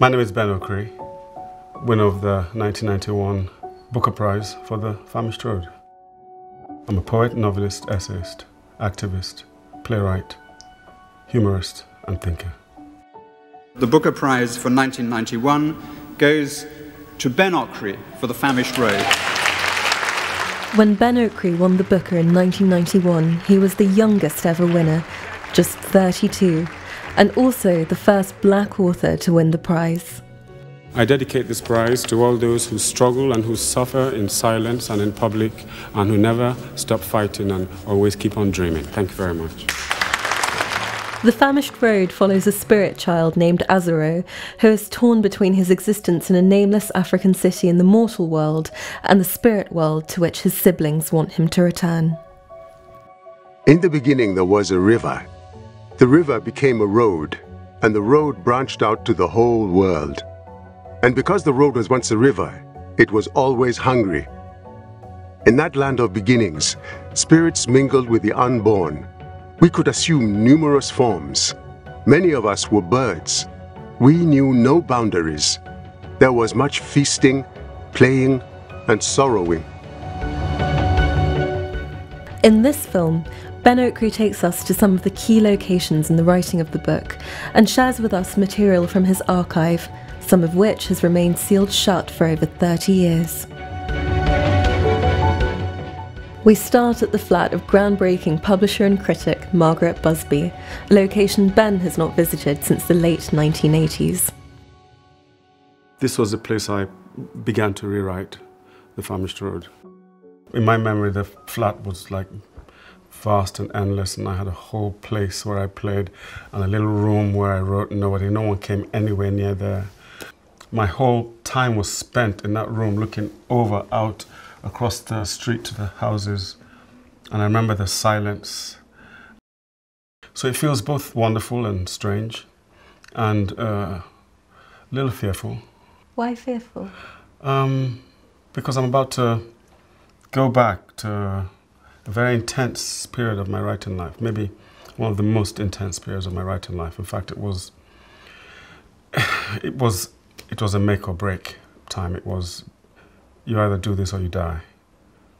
My name is Ben Okri, winner of the 1991 Booker Prize for The Famished Road. I'm a poet, novelist, essayist, activist, playwright, humorist, and thinker. The Booker Prize for 1991 goes to Ben Okri for The Famished Road. When Ben Okri won the Booker in 1991, he was the youngest ever winner, just 32, and also the first black author to win the prize. I dedicate this prize to all those who struggle and who suffer in silence and in public and who never stop fighting and always keep on dreaming. Thank you very much. The Famished Road follows a spirit child named Azaro, who is torn between his existence in a nameless African city in the mortal world and the spirit world to which his siblings want him to return. In the beginning, there was a river. The river became a road, and the road branched out to the whole world. And because the road was once a river, it was always hungry. In that land of beginnings, spirits mingled with the unborn we could assume numerous forms. Many of us were birds. We knew no boundaries. There was much feasting, playing, and sorrowing. In this film, Ben Okri takes us to some of the key locations in the writing of the book and shares with us material from his archive, some of which has remained sealed shut for over 30 years. We start at the flat of groundbreaking publisher and critic Margaret Busby, a location Ben has not visited since the late 1980s. This was the place I began to rewrite The Famished Road. In my memory, the flat was like vast and endless, and I had a whole place where I played and a little room where I wrote. Nobody, no one came anywhere near there. My whole time was spent in that room looking over out across the street to the houses, and I remember the silence. So it feels both wonderful and strange, and uh, a little fearful. Why fearful? Um, because I'm about to go back to a very intense period of my writing life, maybe one of the most intense periods of my writing life. In fact, it was it was it was a make or break time. It was you either do this or you die.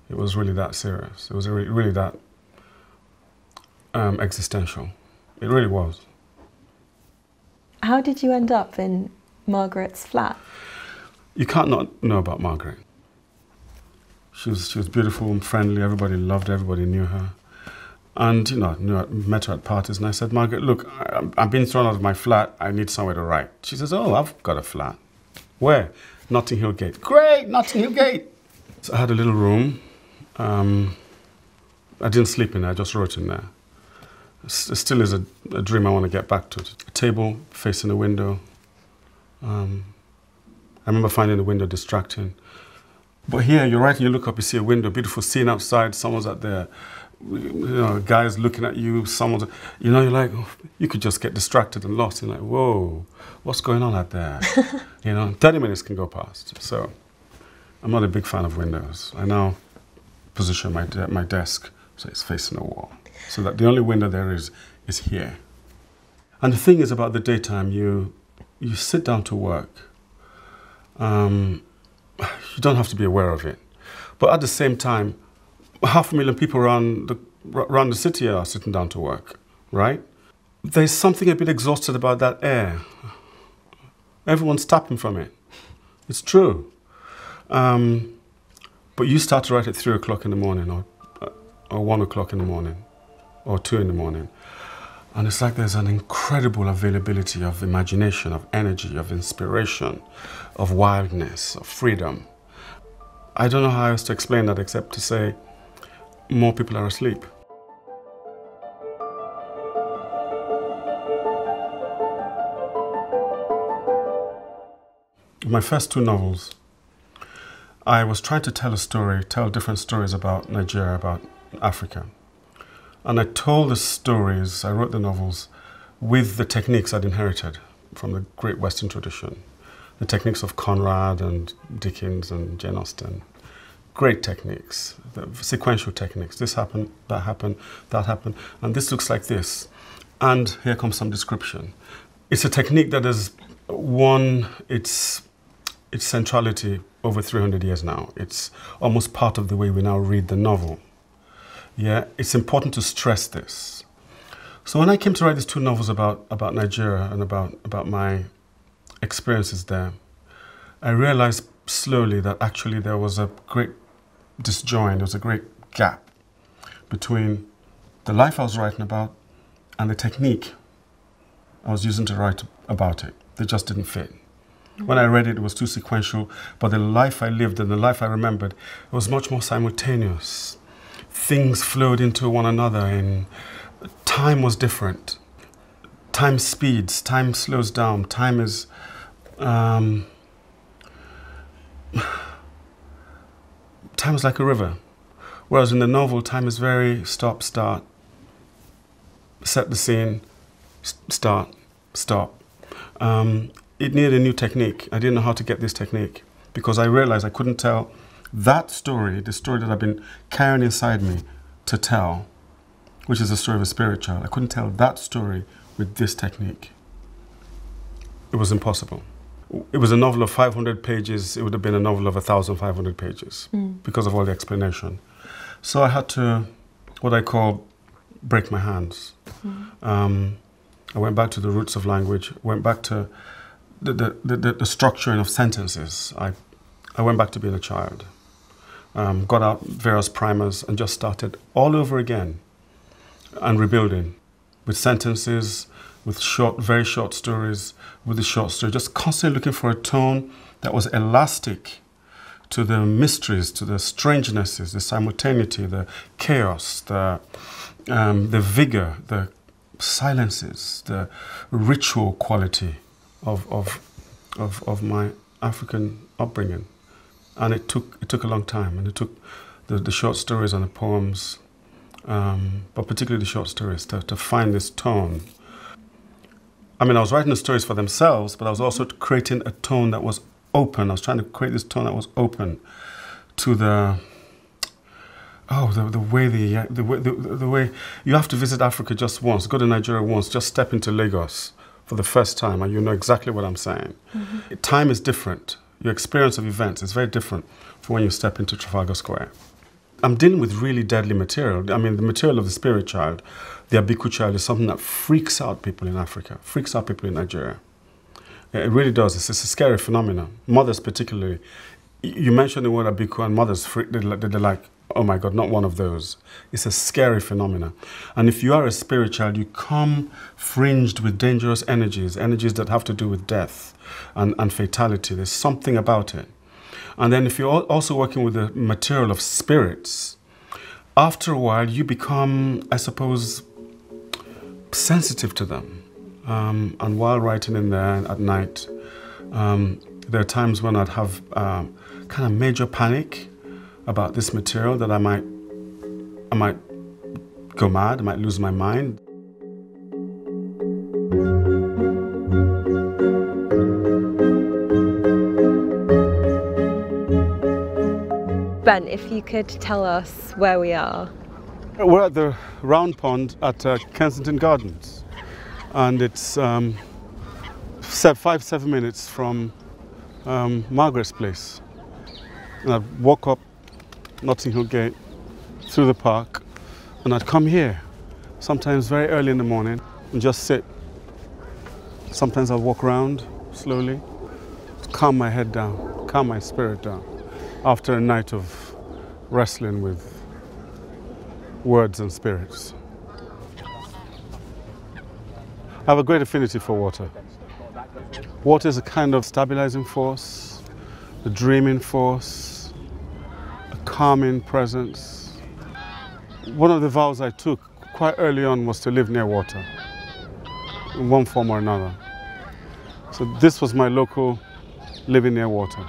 It was really that serious. It was really, really that um, existential. It really was. How did you end up in Margaret's flat? You can't not know about Margaret. She was, she was beautiful and friendly. Everybody loved her. Everybody knew her. And, you know, knew her, met her at parties. And I said, Margaret, look, I, I've been thrown out of my flat. I need somewhere to write. She says, oh, I've got a flat. Where? Notting Hill Gate. Great, Notting Hill Gate. So I had a little room. Um, I didn't sleep in there, I just wrote in there. It still is a, a dream I want to get back to. A table facing a window. Um, I remember finding the window distracting. But here, you're right, you look up, you see a window, beautiful scene outside, someone's out there, you know, guy's looking at you, someone's, you know, you're like, you could just get distracted and lost. You're like, whoa, what's going on out there? you know, 30 minutes can go past. So I'm not a big fan of windows. I now position my, de my desk so it's facing the wall. So that the only window there is, is here. And the thing is about the daytime, you, you sit down to work. Um, you don't have to be aware of it. But at the same time, half a million people around the, around the city are sitting down to work, right? There's something a bit exhausted about that air. Everyone's tapping from it. It's true. Um, but you start to write at 3 o'clock in the morning or, or 1 o'clock in the morning or 2 in the morning. And it's like there's an incredible availability of imagination, of energy, of inspiration, of wildness, of freedom. I don't know how else to explain that except to say more people are asleep. My first two novels, I was trying to tell a story, tell different stories about Nigeria, about Africa. And I told the stories, I wrote the novels with the techniques I'd inherited from the great Western tradition. The techniques of Conrad and Dickens and Jane Austen. Great techniques, sequential techniques. This happened, that happened, that happened, and this looks like this. And here comes some description. It's a technique that has One, it's its centrality over 300 years now. It's almost part of the way we now read the novel. Yeah, it's important to stress this. So when I came to write these two novels about, about Nigeria and about, about my experiences there, I realized slowly that actually there was a great disjoin, there was a great gap between the life I was writing about and the technique I was using to write about it. They just didn't fit. When I read it, it was too sequential, but the life I lived and the life I remembered was much more simultaneous. Things flowed into one another, and time was different. Time speeds, time slows down, time is. Um, time is like a river. Whereas in the novel, time is very stop, start, set the scene, start, stop. Um, it needed a new technique. I didn't know how to get this technique because I realized I couldn't tell that story, the story that I've been carrying inside me to tell, which is the story of a spirit child. I couldn't tell that story with this technique. It was impossible. It was a novel of 500 pages. It would have been a novel of 1,500 pages mm. because of all the explanation. So I had to, what I call, break my hands. Mm. Um, I went back to the roots of language, went back to the, the, the, the, structuring of sentences. I, I went back to being a child, um, got out various primers, and just started all over again and rebuilding with sentences, with short, very short stories, with the short story, just constantly looking for a tone that was elastic to the mysteries, to the strangenesses, the simultaneity, the chaos, the, um, the vigor, the silences, the ritual quality of, of, of, of my African upbringing. And it took, it took a long time, and it took the, the short stories and the poems, um, but particularly the short stories, to, to find this tone. I mean, I was writing the stories for themselves, but I was also creating a tone that was open. I was trying to create this tone that was open to the oh the, the way the, the, the, the way you have to visit Africa just once, go to Nigeria once, just step into Lagos for the first time and you know exactly what I'm saying. Mm-hmm. Time is different. Your experience of events is very different from when you step into Trafalgar Square. I'm dealing with really deadly material. I mean, the material of the spirit child, the Abiku child, is something that freaks out people in Africa, freaks out people in Nigeria. It really does. It's, it's a scary phenomenon. Mothers, particularly. You mentioned the word Abiku, and mothers, they're like, oh my God, not one of those. It's a scary phenomenon. And if you are a spirit child, you come fringed with dangerous energies, energies that have to do with death and, and fatality. There's something about it. And then if you're also working with the material of spirits, after a while you become, I suppose, sensitive to them. Um, and while writing in there at night, um, there are times when I'd have um, kind of major panic about this material that I might, I might go mad, I might lose my mind. Ben, if you could tell us where we are. We're at the round pond at uh, Kensington Gardens, and it's um, five, seven minutes from um, Margaret's place. And I walk up Notting Hill Gate through the park and I'd come here sometimes very early in the morning and just sit. Sometimes I'd walk around slowly, to calm my head down, calm my spirit down after a night of wrestling with words and spirits. I have a great affinity for water. Water is a kind of stabilizing force, a dreaming force, a calming presence. One of the vows I took quite early on was to live near water in one form or another. So this was my local living near water.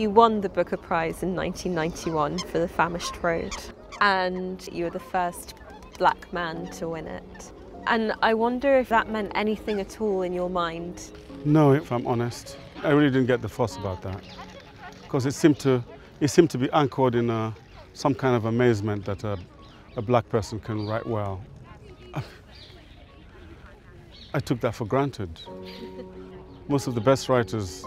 You won the Booker Prize in 1991 for The Famished Road, and you were the first black man to win it. And I wonder if that meant anything at all in your mind. No, if I'm honest. I really didn't get the fuss about that because it seemed to it seemed to be anchored in a, some kind of amazement that a, a black person can write well. I took that for granted. Most of the best writers,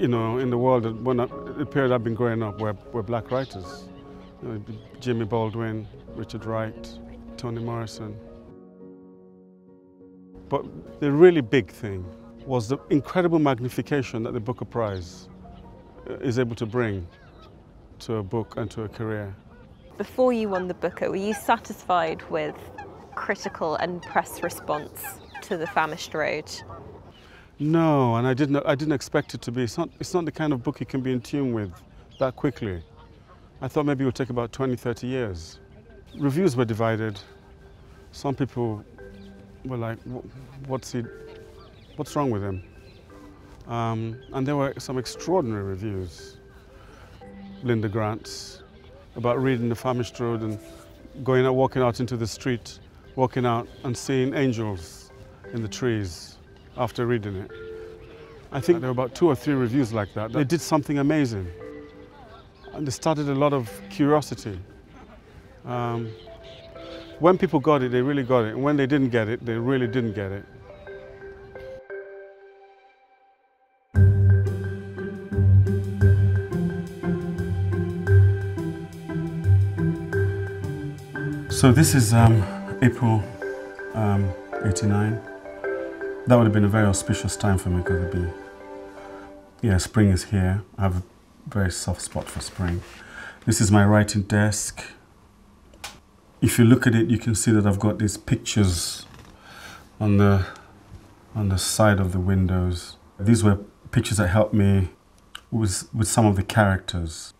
you know, in the world, when I, the period I've been growing up, were, were black writers. You know, Jimmy Baldwin, Richard Wright, Toni Morrison. But the really big thing was the incredible magnification that the Booker Prize uh, is able to bring to a book and to a career. Before you won the Booker, were you satisfied with critical and press response to The Famished Road? No, and I didn't, I didn't expect it to be. It's not, it's not the kind of book you can be in tune with that quickly. I thought maybe it would take about 20, 30 years. Reviews were divided. Some people were like, what's, he, what's wrong with him? Um, and there were some extraordinary reviews. Linda Grant's about reading The Famished Road and going out, walking out into the street, walking out and seeing angels in the trees after reading it. I think there were about two or three reviews like that. They did something amazing. And they started a lot of curiosity. Um, when people got it, they really got it. And when they didn't get it, they really didn't get it. So this is um, April um, 89. That would have been a very auspicious time for me because it'd be, yeah, spring is here. I have a very soft spot for spring. This is my writing desk. If you look at it, you can see that I've got these pictures on the, on the side of the windows. These were pictures that helped me with, with some of the characters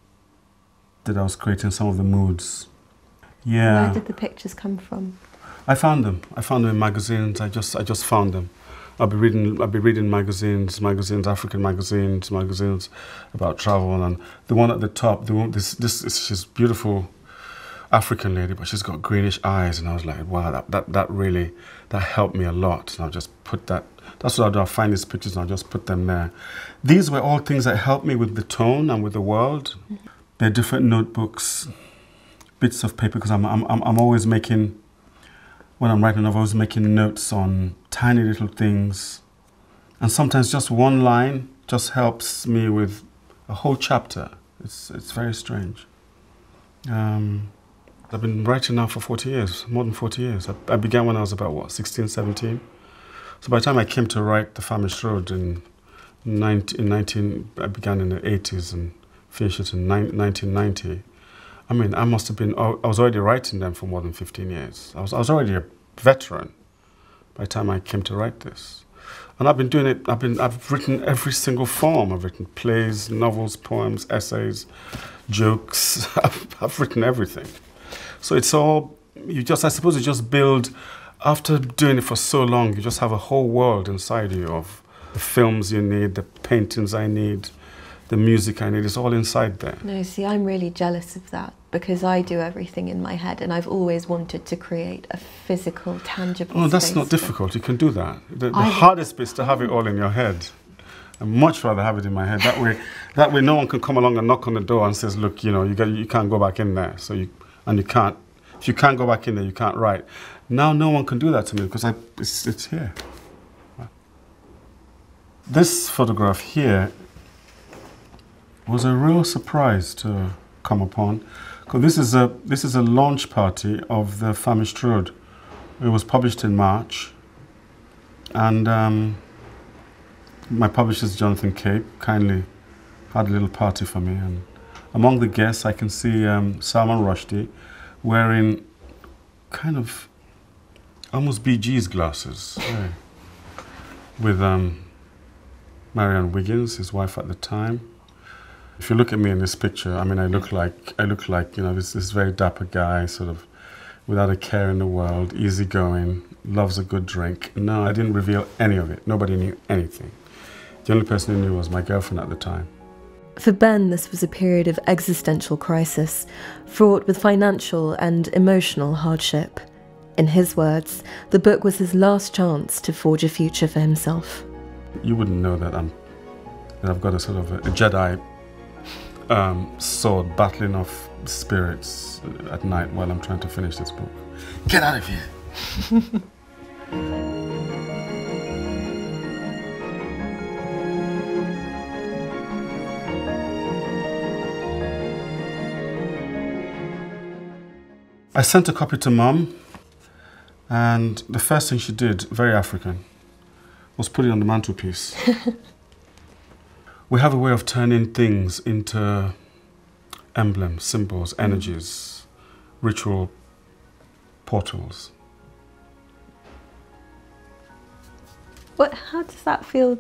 that I was creating, some of the moods. Yeah. Where did the pictures come from? I found them. I found them in magazines. I just, I just found them. I'll be reading, I'll be reading magazines, magazines, African magazines, magazines about travel, and the one at the top, the one, this, this, is she's beautiful African lady, but she's got greenish eyes, and I was like, wow, that, that, that really, that helped me a lot. And I'll just put that. That's what I'll do. I'll find these pictures and I'll just put them there. These were all things that helped me with the tone and with the world. Mm -hmm. They're different notebooks bits of paper because I'm, I'm, I'm always making, when I'm writing, I'm making notes on tiny little things. And sometimes just one line just helps me with a whole chapter. It's, it's very strange. Um, I've been writing now for 40 years, more than 40 years. I, I, began when I was about, what, 16, 17? So by the time I came to write The Famished Road in 19, in 19 I began in the 80s and finished it in 1990. I mean, I must have been, I was already writing them for more than 15 years. I was, I was already a veteran by the time I came to write this. And I've been doing it, I've, been, I've written every single form. I've written plays, novels, poems, essays, jokes. I've, I've written everything. So it's all, you just, I suppose you just build, after doing it for so long, you just have a whole world inside you of the films you need, the paintings I need, the music I need is all inside there. No, see, I'm really jealous of that because I do everything in my head and I've always wanted to create a physical, tangible Oh, that's not difficult. You can do that. The, the hardest bit is to have it all in your head. I'd much rather have it in my head. That way, that way no one can come along and knock on the door and says, look, you know, you, got, you can't go back in there. So you, and you can't, if you can't go back in there, you can't write. Now no one can do that to me because I, it's, it's here. This photograph here was a real surprise to come upon. Because this is a this is a launch party of the Famished Road. It was published in March, and um, my publisher, Jonathan Cape, kindly had a little party for me. And among the guests, I can see um, Salman Rushdie wearing kind of almost Bee Gees glasses, yeah. with um, Marianne Wiggins, his wife at the time. If you look at me in this picture, I mean, I look like I look like you know this this very dapper guy, sort of without a care in the world, easygoing, loves a good drink. No, I didn't reveal any of it. Nobody knew anything. The only person who knew was my girlfriend at the time. For Ben, this was a period of existential crisis, fraught with financial and emotional hardship. In his words, the book was his last chance to forge a future for himself. You wouldn't know that I'm that I've got a sort of a, a Jedi um, sword battling off spirits at night while I'm trying to finish this book. Get out of here! I sent a copy to mum, and the first thing she did, very African, was put it on the mantelpiece. we have a way of turning things into emblems, symbols, mm. energies, ritual portals. What? How does that feel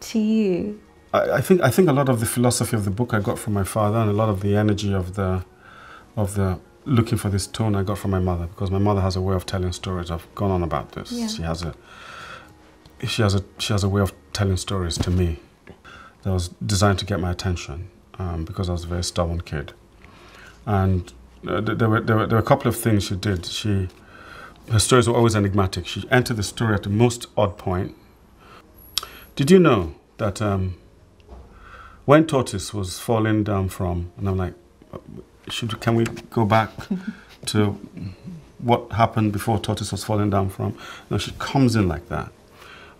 to you? I, I think I think a lot of the philosophy of the book I got from my father, and a lot of the energy of the of the looking for this tone I got from my mother because my mother has a way of telling stories. I've gone on about this. Yeah. She has a she has a she has a way of telling stories to me that was designed to get my attention um, because I was a very stubborn kid. And uh, there, were, there, were, there were a couple of things she did. She her stories were always enigmatic. She entered the story at the most odd point. Did you know that um, when Tortoise was falling down from, and I'm like, should can we go back to what happened before Tortoise was falling down from? No, she comes in like that,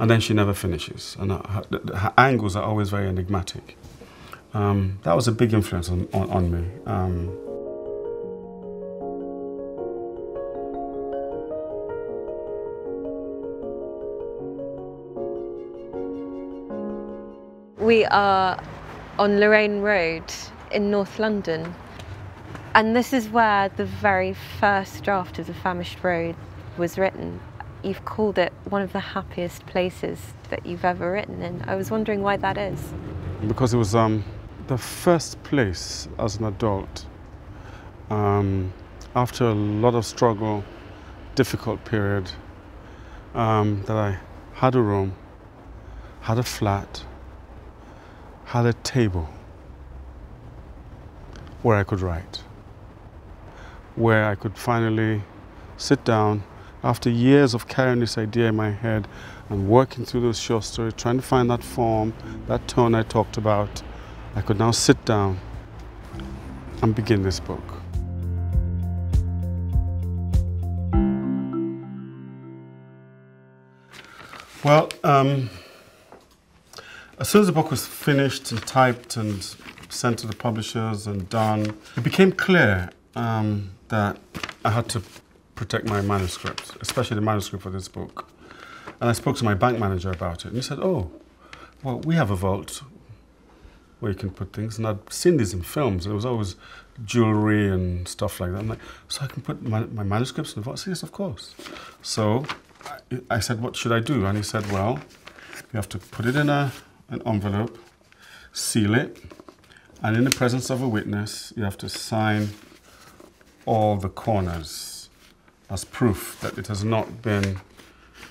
and then she never finishes, and her, her, angles are always very enigmatic. Um, that was a big influence on, on, on me. Um, We are on Lorraine Road in North London, and this is where the very first draft of The Famished Road was written. You've called it one of the happiest places that you've ever written in. I was wondering why that is. because it was um, the first place as an adult um, after a lot of struggle, difficult period, um, that I had a room, had a flat, had a table where I could write, where I could finally sit down after years of carrying this idea in my head and working through those short stories, trying to find that form, that tone I talked about, I could now sit down and begin this book. Well, um, as soon as the book was finished and typed and sent to the publishers and done, it became clear um, that I had to protect my manuscript, especially the manuscript for this book. And I spoke to my bank manager about it, and he said, "Oh, well, we have a vault where you can put things, and I'd seen these in films. There was always jewelry and stuff like that. I'm like, so I can put my, my manuscripts in the vault? Said, yes, of course. So I, I said, what should I do? And he said, well, you have to put it in a, an envelope, seal it, and in the presence of a witness, you have to sign all the corners as proof that it has not been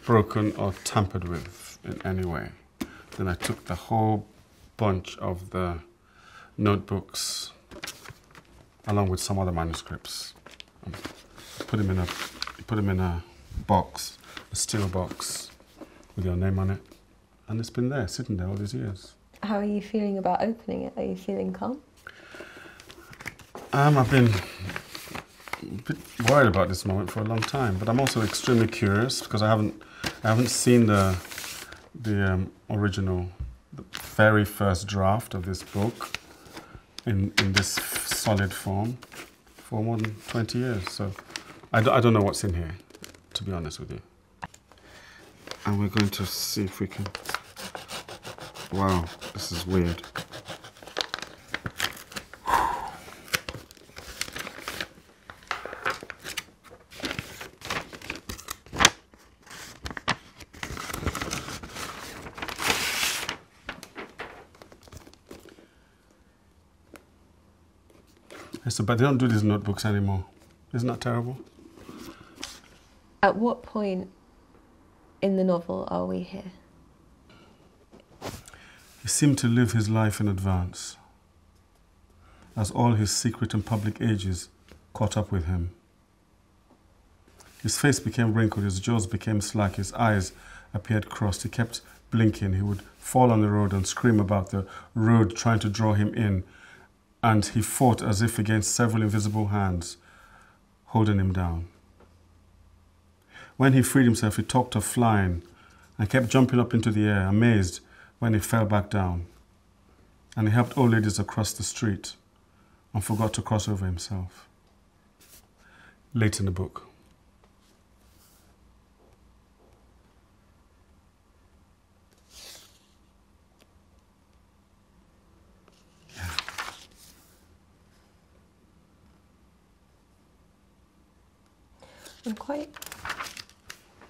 broken or tampered with in any way. Then I took the whole bunch of the notebooks along with some other manuscripts. and Put them in a put them in a box, a steel box with your name on it. And it's been there, sitting there all these years. How are you feeling about opening it? Are you feeling calm? Um, I've been bit worried about this moment for a long time, but I'm also extremely curious because I haven't, I haven't seen the, the um, original, the very first draft of this book in, in this solid form for more than 20 years. So I, do, I don't know what's in here, to be honest with you. And we're going to see if we can. Wow, this is weird. But they don't do these notebooks anymore. Isn't that terrible? At what point in the novel are we here? He seemed to live his life in advance, as all his secret and public ages caught up with him. His face became wrinkled, his jaws became slack, his eyes appeared crossed. He kept blinking. He would fall on the road and scream about the road trying to draw him in, and he fought as if against several invisible hands holding him down. When he freed himself, he talked of flying and kept jumping up into the air, amazed when he fell back down. And he helped old ladies across the street and forgot to cross over himself. late in the book. I'm quite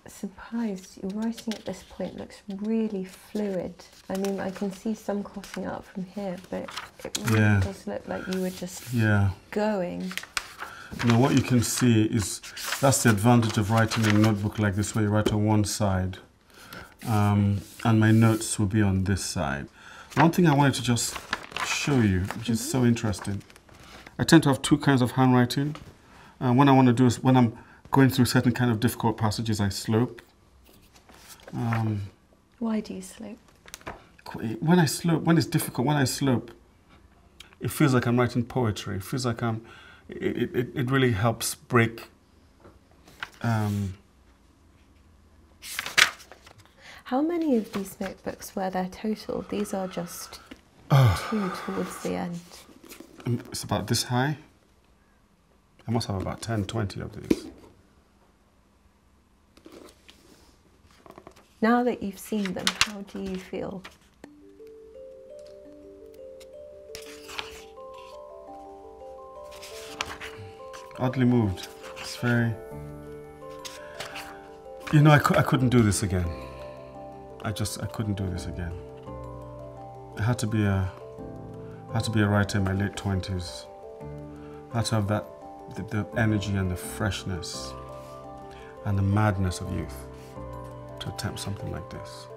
surprised. Your writing at this point looks really fluid. I mean, I can see some crossing out from here, but it really Yeah. does look like you were just Yeah. going. Now, what you can see is that's the advantage of writing in a notebook like this, where you write on one side, um, and my notes will be on this side. One thing I wanted to just show you, which is so interesting, I tend to have two kinds of handwriting. Uh, what I want to do is when I'm going through certain kind of difficult passages, I slope. Um, Why do you slope? when I slope, when it's difficult, when I slope, it feels like I'm writing poetry. It feels like I'm. It, it, it really helps break. Um, How many of these notebooks were there total? These are just Oh. two towards the end. um, it's about this high. I must have about 10, 20 of these. Now that you've seen them, how do you feel? Oddly moved. It's very. You know, I, cou- I couldn't do this again. I just I couldn't do this again. I had to be a I had to be a writer in my late twenties. I had to have that the, the energy and the freshness and the madness of youth to attempt something like this.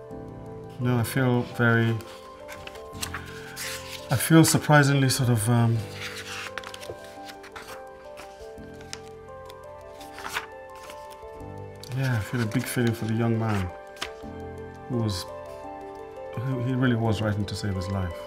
No, I feel very. I feel surprisingly sort of. Um, Yeah, I feel a big feeling for the young man who was, who he really was writing to save his life.